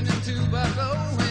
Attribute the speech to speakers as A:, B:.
A: listening to Buffalo.